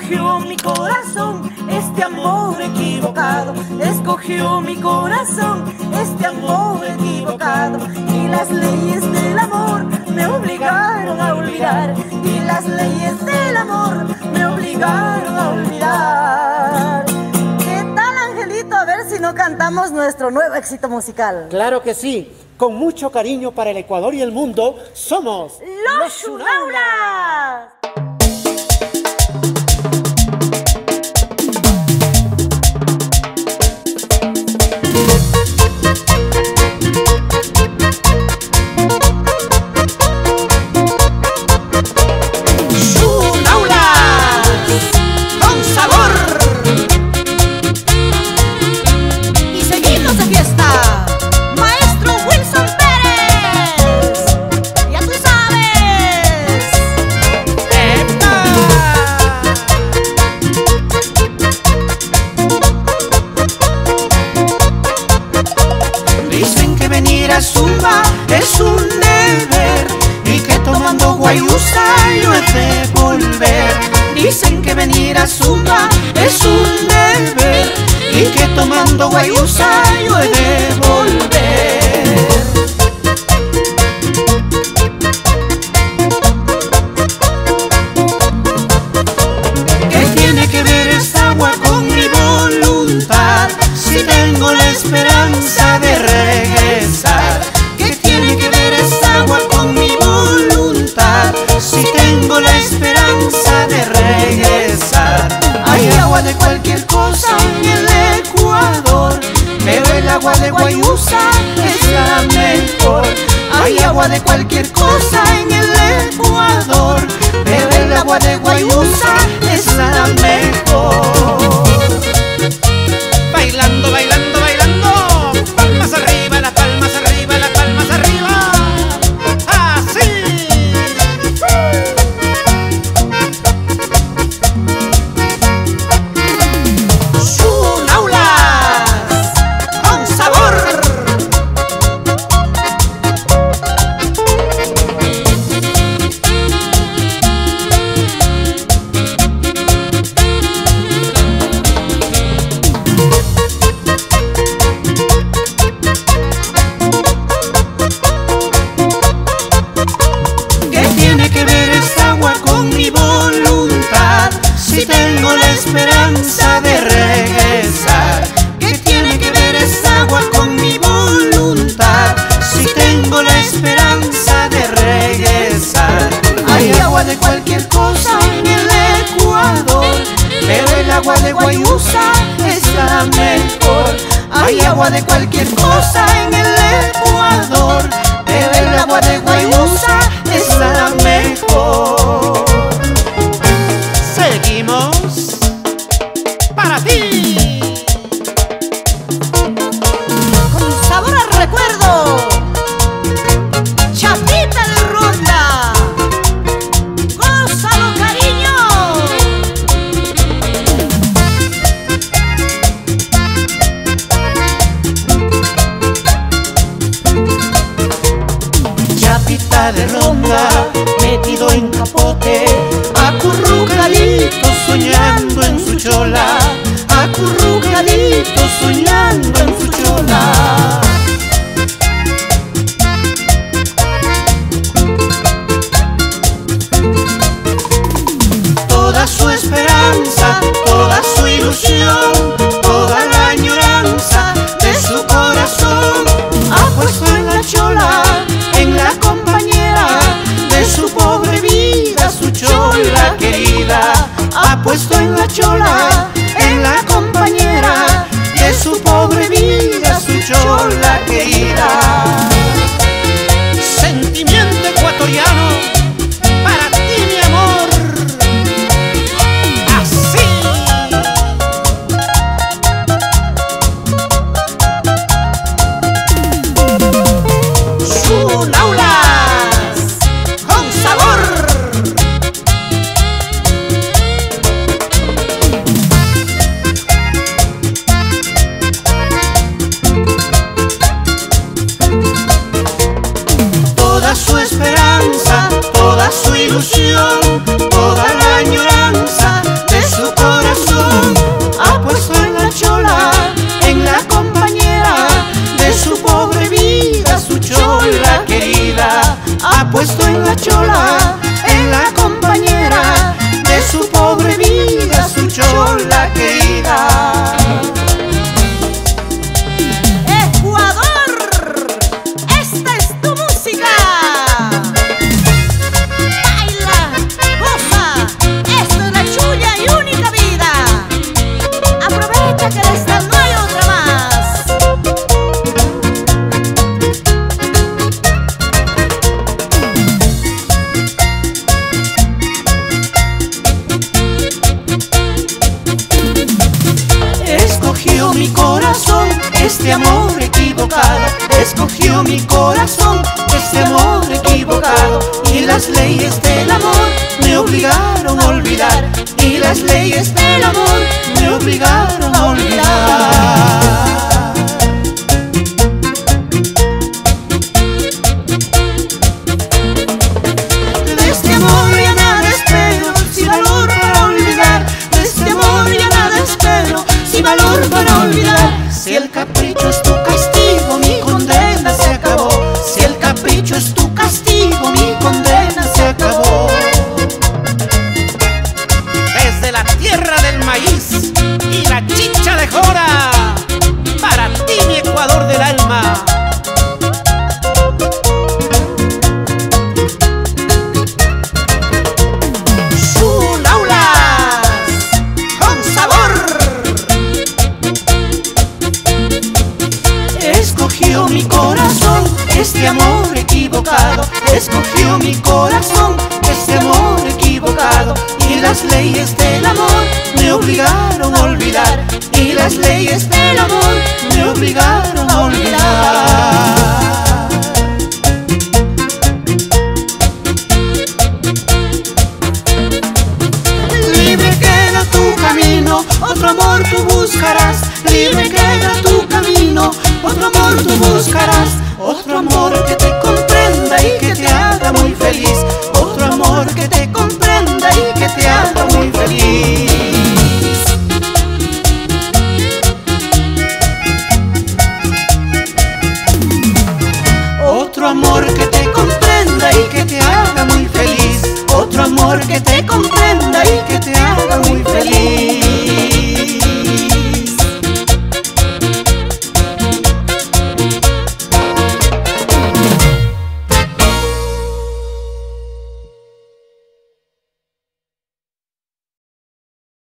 Escogió mi corazón este amor equivocado. Escogió mi corazón este amor equivocado. Y las leyes del amor me obligaron a olvidar. Y las leyes del amor me obligaron a olvidar. ¿Qué tal, Angelito? A ver si no cantamos nuestro nuevo éxito musical. Claro que sí. Con mucho cariño para el Ecuador y el mundo, somos Los. Shunaulas que tomando guayusa yo he de volver. Dicen que venir a Zumba es un deber y que tomando guayusa yo he de volver. Cualquier cosa cualquier cosa en el Ecuador, pero el agua de Guayusa es la mejor. Hay agua de cualquier cosa en el Ecuador, pero el agua de Guayusa acurrucadito soñando en su chola. Toda su esperanza, toda su ilusión, toda la añoranza de su corazón ha puesto en la chola, en la compañera de su pobre vida, su chola querida. Ha puesto en la chola, este amor equivocado. Escogió mi corazón, este amor equivocado. Y las leyes del amor me obligaron a olvidar. Y las leyes del amor me obligaron a olvidar. Para ti mi Ecuador del alma. este amor equivocado. Escogió mi corazón, este amor equivocado. Y las leyes del amor me obligaron las leyes del amor me obligaron a olvidar. Libre queda tu camino, otro amor tú buscarás, libre queda tu camino, otro amor tú buscarás otro amor